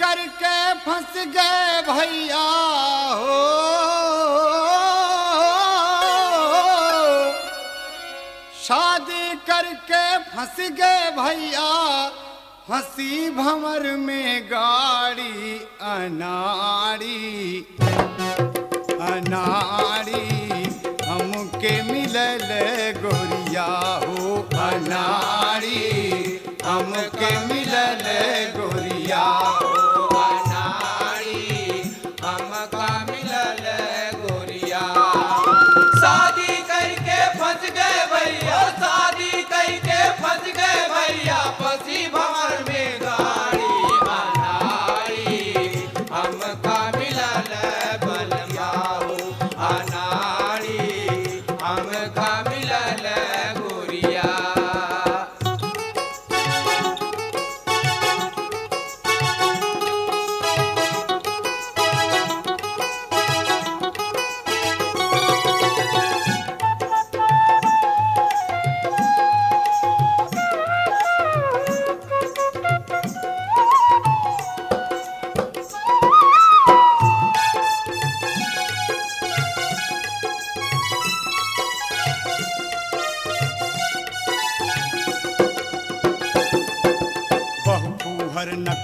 करके फंस गए भैया हो। शादी करके फंस गए भैया, हँसी भंवर में गाड़ी, अनाड़ी अनाड़ी, हमके मिलल गोरिया हो, अनाड़ी, हमके मिलल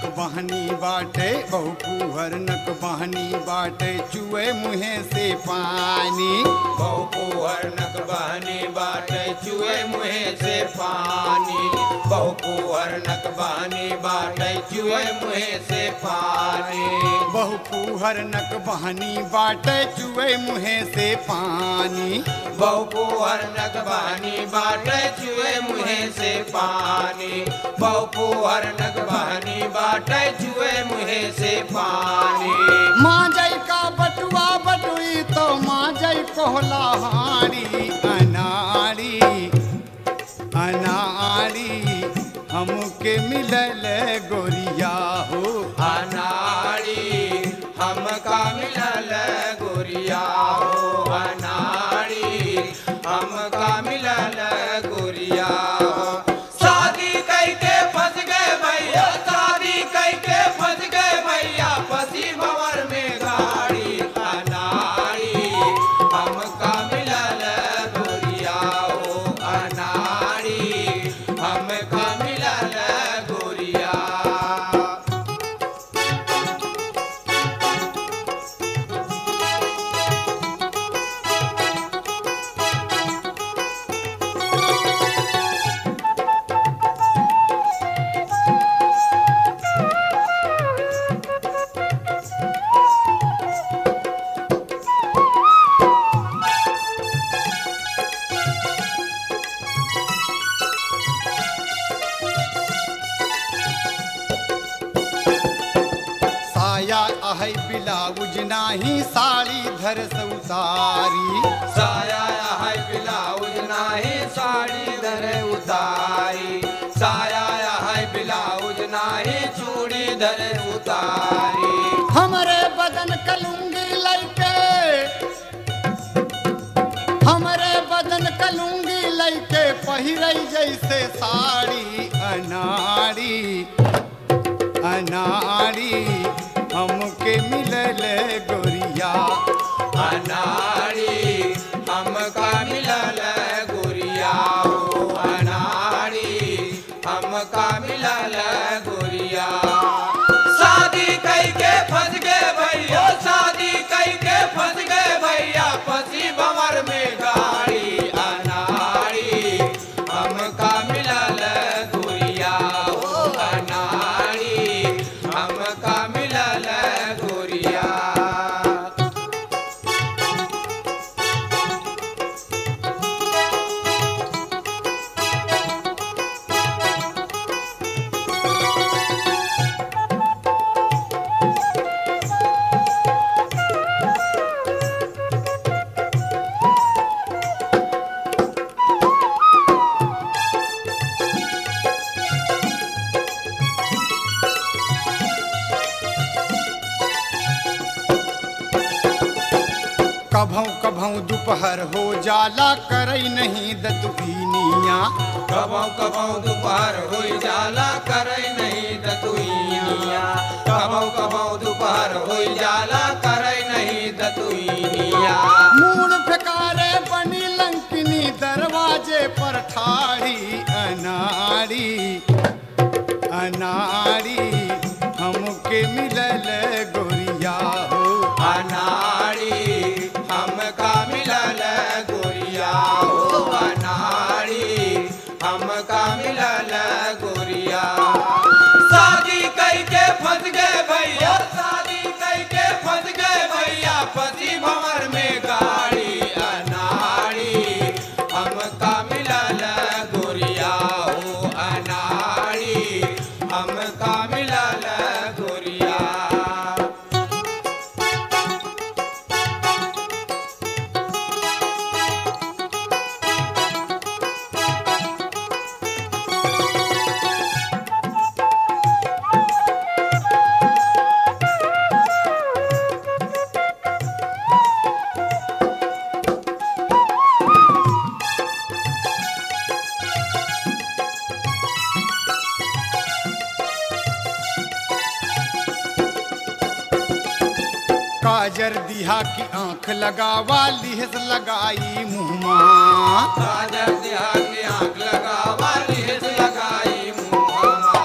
नक बहनी बाटे, बहु पुहर नक बहनी बाटे चुए मुहे से पानी। बहुपुअर नक बहनी बाटे चुए मुहे से पानी। बहुपुअर नक बहनी बाटे चुए मुहे से पानी। बहु फूहर नक बहनी बाटे चुए मुहे से पानी। बहुपुअर नक बहनी बाटे चुए मुहे से पानी। बहुपुअर नक बहनी बाटे चुए मुहे से पानी। माँ जय का बटुआ बटुई तो माँ जय कोहला हारी अनाड़ी अनाड़ी हमके मिलल गोरिया धर से उतारी साया है ब्लाउज नाही साड़ी धरे उतारी। साया है ब्लाउज नाही चूड़ी धरे उतारी। हमरे बदन कलुंगी लैके। हमरे बदन कलुंगी लैके पहिरई जैसे साड़ी अनाड़ी। अनाड़ी। दोपहर हो जाला करई नहीं दतुनिया कबौ कबौ दोपहर हो जाला करे नहीं दतुइया कबौ कबौ दोपहर हो जाला करे नहीं दतुइया मूड फेकारे बनी लंकिनी दरवाजे पर ठाड़ी अनाड़ी। काजर दिहा की आँख लगावा लिहस लगाई मुहमा काजर दिहा की आँख लगावा लिहस लगाई मुहामा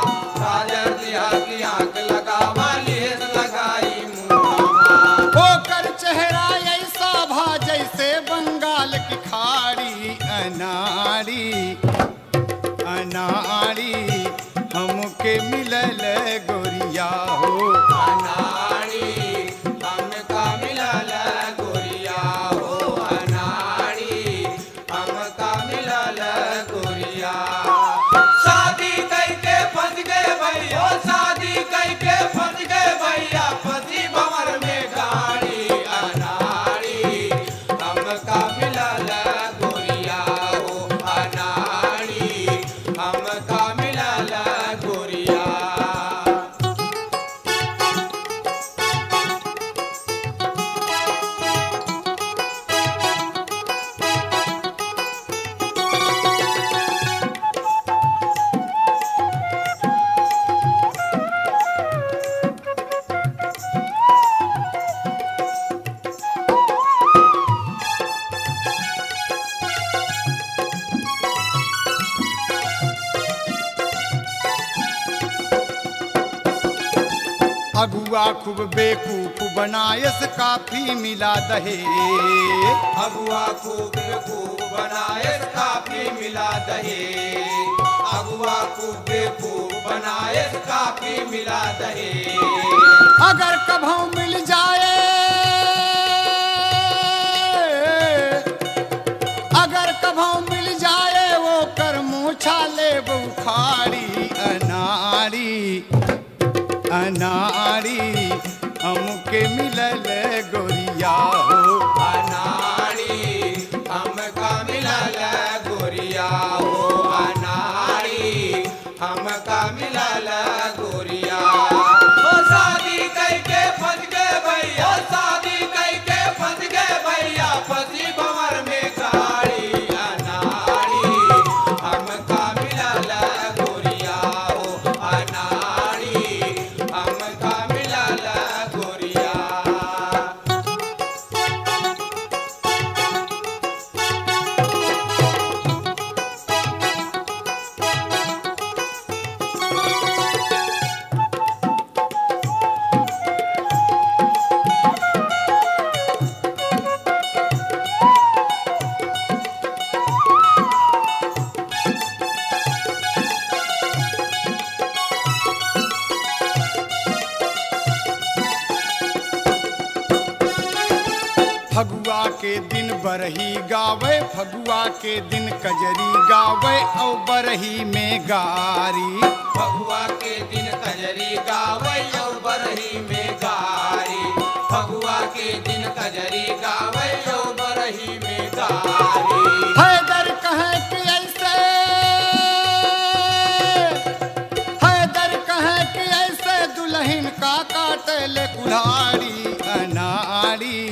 राजर दिहा की आँख लगावा लिहस लगाई मुहामा होकर चेहरा ऐसा भा जैसे बंगाल की खाड़ी अनाड़ी अनाड़ी। खूब बेकूफ बनायस काफ़ी मिला दहे। अगुआ खूब बेकूफ बनाए काफ़ी मिला दहे। अगुआ खूब बेकूफ बनाए काफ़ी मिला दहे। अगर कभों मिल जाए अगर कभों मिल जाए वो कर मूछा ले बुखारी अनाड़ी अनाड़ी हमके मिलल गोरिया हो। बरही गावे फगुआ के दिन कजरी गावे और बरही में गारी। फगुआ के दिन कजरी गावै और बरही में गारी। फगुआ के दिन कजरी गावै और बरही में गारी। हैदर कहे कि ऐसे हैदर कहे कि ऐसे दुल्हन का काटे ले कुल्हाड़ी अनाड़ी।